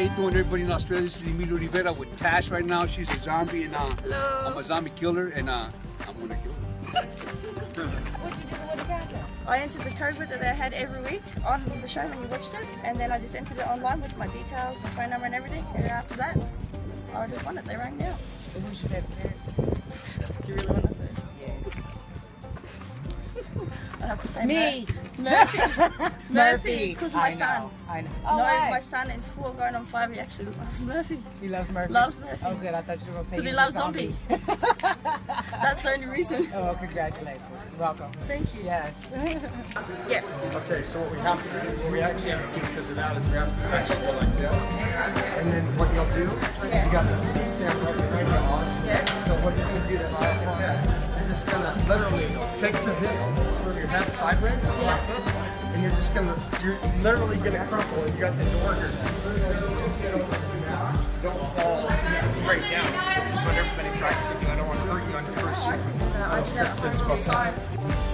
how you doing, everybody in Australia? This is Emilio Rivera with Tash right now. She's a zombie, and uh, Hello. I'm a zombie killer, and uh, I'm gonna kill her. What did you do with Gaza? I entered the code that they had every week on the show when you watched it, and then I just entered it online with my details, my phone number, and everything. And then after that, I just won it. They rang me up. Have to say Me. Murphy. Murphy, because my I know, son. I know. Oh, no, Oh, why? my son is four going on five. He actually loves Murphy. He loves Murphy. Loves Murphy. Oh, good. I thought you were going to say Because he loves zombie. That's the only reason. oh, well, congratulations. Welcome. Thank you. Yes. Yeah. Okay, so what we have to do, what we actually have to do because of that is we have to actually go like this. And then what you'll do, you got the C-stand right behind your boss. Yeah. So what you're gonna do that second head, you're just gonna literally take the hip, move your head sideways? Like this, and you're just gonna, you're literally gonna crumple. You got the door here. Don't fall. Straight down, which is what everybody tries to do. I don't want to hurt you. On the first I did that This for